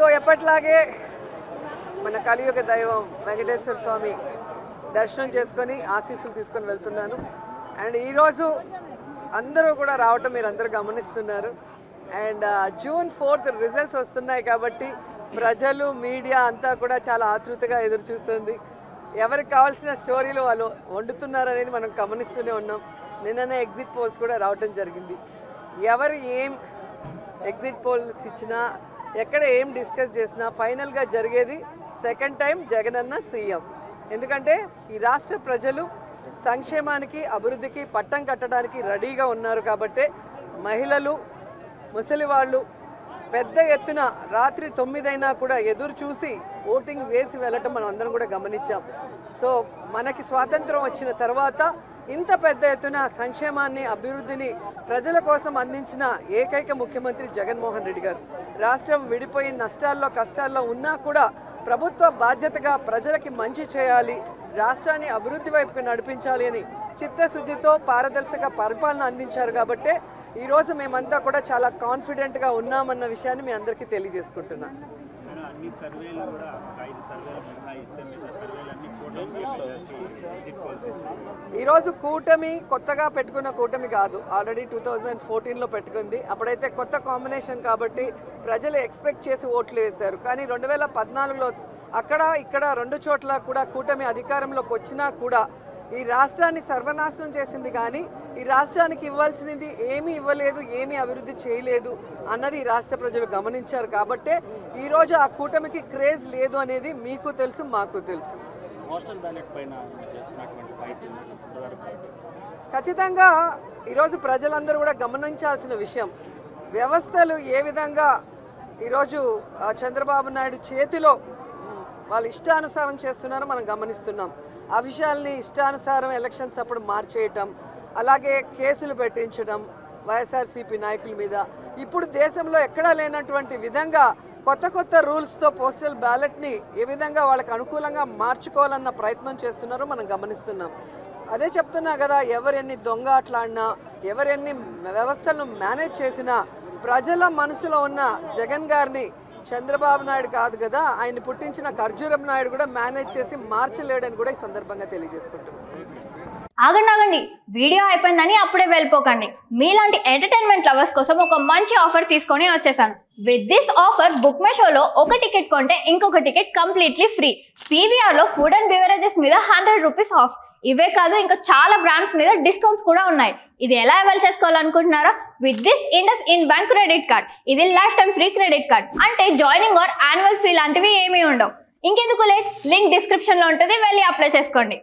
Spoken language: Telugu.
సో ఎప్పట్లాగే మన కలియుగ దైవం వెంకటేశ్వర స్వామి దర్శనం చేసుకొని ఆశీస్సులు తీసుకొని వెళ్తున్నాను. అండ్ ఈరోజు అందరూ కూడా రావటం మీరు అందరూ గమనిస్తున్నారు. అండ్ జూన్ ఫోర్త్ రిజల్ట్స్ వస్తున్నాయి కాబట్టి ప్రజలు మీడియా అంతా కూడా చాలా ఆతృతగా ఎదురు చూస్తుంది. ఎవరికి కావాల్సిన స్టోరీలు వాళ్ళు వండుతున్నారు అనేది మనం గమనిస్తూనే ఉన్నాం. నిన్ననే ఎగ్జిట్ పోల్స్ కూడా రావటం జరిగింది. ఎవరు ఏం ఎగ్జిట్ పోల్స్ ఇచ్చినా ఎక్కడ ఏం డిస్కస్ చేసినా ఫైనల్గా జరిగేది సెకండ్ టైం జగనన్న సీఎం. ఎందుకంటే ఈ రాష్ట్ర ప్రజలు సంక్షేమానికి అభివృద్ధికి పట్టం కట్టడానికి రెడీగా ఉన్నారు కాబట్టే మహిళలు ముసలి వాళ్ళు పెద్ద ఎత్తున రాత్రి తొమ్మిదైనా కూడా ఎదురు చూసి ఓటింగ్ వేసి వెళ్ళటం మనం అందరం కూడా గమనించాం. సో మనకి స్వాతంత్రం వచ్చిన తర్వాత ఇంత పెద్ద ఎత్తున సంక్షేమాన్ని అభివృద్ధిని ప్రజల కోసం అందించిన ఏకైక ముఖ్యమంత్రి జగన్మోహన్ రెడ్డి గారు. రాష్ట్రం విడిపోయి నష్టాల్లో కష్టాల్లో ఉన్నా కూడా ప్రభుత్వ బాధ్యతగా ప్రజలకి మంచి చేయాలి రాష్ట్రాన్ని అభివృద్ధి వైపుకు నడిపించాలి అని చిత్తశుద్ధితో పారదర్శక పరిపాలన అందించారు కాబట్టే ఈరోజు మేమంతా కూడా చాలా కాన్ఫిడెంట్గా ఉన్నామన్న విషయాన్ని మీ అందరికీ ఇచ్చాయి. ఈరోజు కూటమి కొత్తగా పెట్టుకున్న కూటమి కాదు ఆల్రెడీ టూ థౌజండ్ ఫోర్టీన్లో పెట్టుకుంది. అప్పుడైతే కొత్త కాంబినేషన్ కాబట్టి ప్రజలు ఎక్స్పెక్ట్ చేసి ఓట్లు వేశారు. కానీ రెండు వేల పద్నాలుగులో అక్కడ ఇక్కడ రెండు చోట్ల కూడా కూటమి అధికారంలోకి వచ్చినా కూడా ఈ రాష్ట్రాన్ని సర్వనాశనం చేసింది కానీ ఈ రాష్ట్రానికి ఇవ్వాల్సినది ఏమీ ఇవ్వలేదు ఏమీ అభివృద్ధి చేయలేదు అన్నది ఈ రాష్ట్ర ప్రజలు గమనించారు కాబట్టే ఈరోజు ఆ కూటమికి క్రేజ్ లేదు అనేది మీకు తెలుసు మాకు తెలుసు. ఖచ్చితంగా ఈరోజు ప్రజలందరూ కూడా గమనించాల్సిన విషయం వ్యవస్థలు ఏ విధంగా ఈరోజు చంద్రబాబు నాయుడు చేతిలో వాళ్ళు ఇష్టానుసారం చేస్తున్నారో మనం గమనిస్తున్నాం. ఆ విషయాల్ని ఇష్టానుసారం ఎలక్షన్స్ అప్పుడు మార్చేయటం అలాగే కేసులు పెట్టించడం వైఎస్ఆర్సీపీ నాయకుల మీద. ఇప్పుడు దేశంలో ఎక్కడా లేనటువంటి విధంగా కొత్త కొత్త రూల్స్తో పోస్టల్ బ్యాలెట్ని ఏ విధంగా వాళ్ళకి అనుకూలంగా మార్చుకోవాలన్న ప్రయత్నం చేస్తున్నారో మనం గమనిస్తున్నాం. అదే చెప్తున్నా కదా ఎవరెన్ని దొంగ ఆటలాడినా ఎవరెన్ని వ్యవస్థలను మేనేజ్ చేసినా ప్రజల మనసులో ఉన్న జగన్ గారిని చంద్రబాబు నాయుడు కాదు కదా ఆయన పుట్టించిన ఖర్జూరం నాయుడు కూడా మేనేజ్ చేసి మార్చలేడని కూడా ఈ సందర్భంగా తెలియజేసుకుంటున్నాను ఆగండి ఆగండి. వీడియో అయిపోయిందని అప్పుడే వెళ్ళిపోకండి. మీలాంటి ఎంటర్టైన్మెంట్ లవర్స్ కోసం ఒక మంచి ఆఫర్ తీసుకొని వచ్చేసాను. With this offer book my షోలో ఒక టికెట్ కొంటే ఇంకొక టికెట్ కంప్లీట్లీ ఫ్రీ పీవీఆర్లో ఫుడ్ అండ్ బెవరేజెస్ మీద హండ్రెడ్ రూపీస్ ఆఫ్ ఇవే కాదు ఇంకా చాలా బ్రాండ్స్ మీద డిస్కౌంట్స్ కూడా ఉన్నాయి. ఇది ఎలా avail చేసుకోవాలనుకుంటున్నారా? With this IndusInd bank credit card ఇది lifetime free credit card అంటే జాయినింగ్ ఆర్ యాన్యువల్ ఫీ లాంటివి ఏమీ ఉండవు. ఇంకెందుకు లేట్ లింక్ డిస్క్రిప్షన్లో ఉంటుంది వెళ్ళి అప్లై చేసుకోండి.